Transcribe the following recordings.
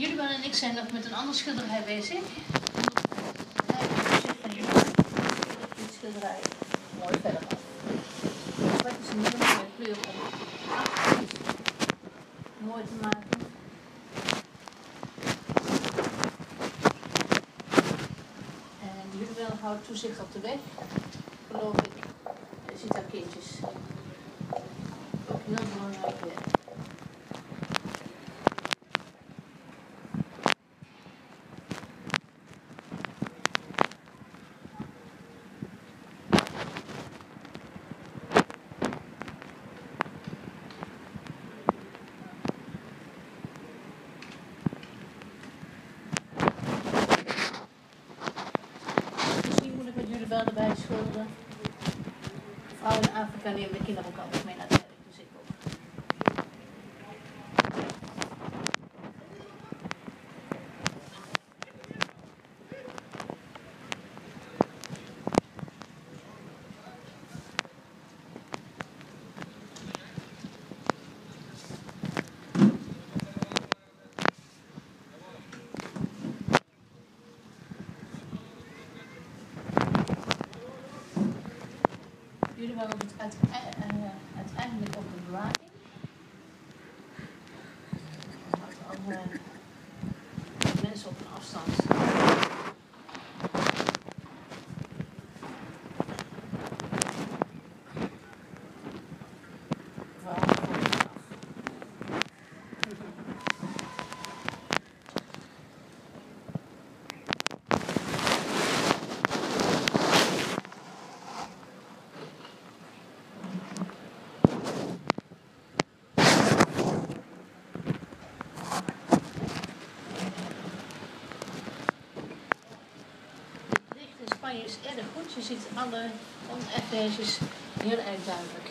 Jullie en ik zijn nog met een ander schilderij bezig. Dit schilderij mooi verder af. Wat is een mooie kleur om mooi te maken. En jullie wel houdt toezicht op de weg, geloof ik. Ziet daar kindjes. Frauen in Afrika nehmen die Kinder und kaufen Jullie waren het uite- eh, uiteindelijk op de bewaking. Wat alle mensen op een afstand. campagne is erg goed. Je ziet alle oneffenetjes heel erg duidelijk.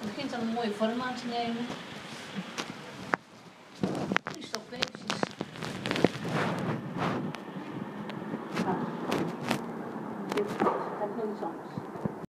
Het begint dan een mooie vorm aan te nemen. Dit is toch beetjes. Iets anders.